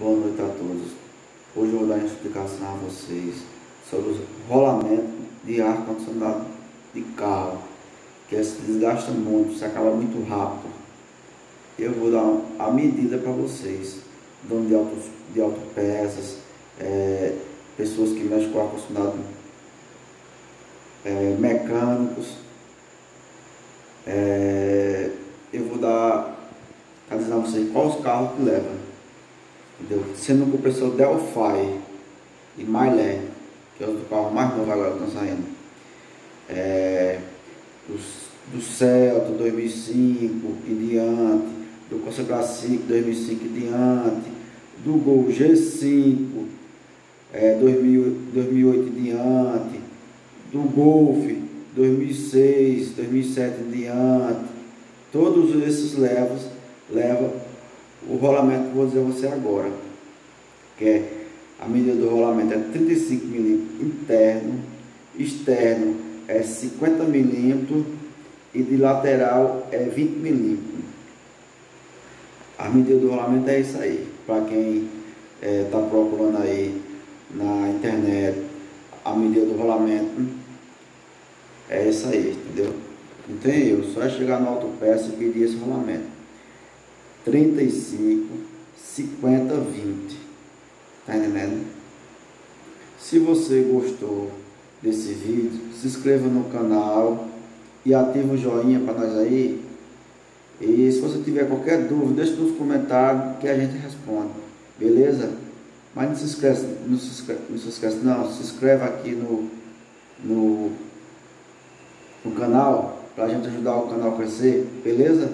Boa noite a todos. Hoje eu vou dar uma explicação a vocês sobre o rolamento de ar-condicionado de carro, que se desgasta muito, se acaba muito rápido. Eu vou dar a medida para vocês, dono de, autos, de autopeças, é, pessoas que mexem com ar-condicionado, é, mecânicos. É, eu vou dar a dizer a vocês quais os carros que levam Entendeu? Sendo o compressor Delphi e Milé, que é o carro mais novo agora que estão saindo. É, do, do Celta 2005 e diante, do Corsa Classic 2005 e diante, do Gol G5 é, 2000, 2008 e diante, do Golf 2006, 2007 e diante, todos esses levos levam o rolamento que vou dizer a você agora, que é a medida do rolamento é 35 milímetros interno, externo é 50 milímetros e de lateral é 20 milímetros. A medida do rolamento é isso aí. Para quem está é, tá procurando aí na internet a medida do rolamento é isso aí, entendeu? Não tem só é chegar no autopeça e pedir esse rolamento. 35, 50, 20. Tá entendendo? Se você gostou desse vídeo, se inscreva no canal e ative o joinha para nós aí. E se você tiver qualquer dúvida, deixe nos comentários que a gente responde. Beleza? Mas não se esquece, não se esquece, não se, esquece, não, se inscreva aqui no, no, no canal para a gente ajudar o canal a crescer, beleza?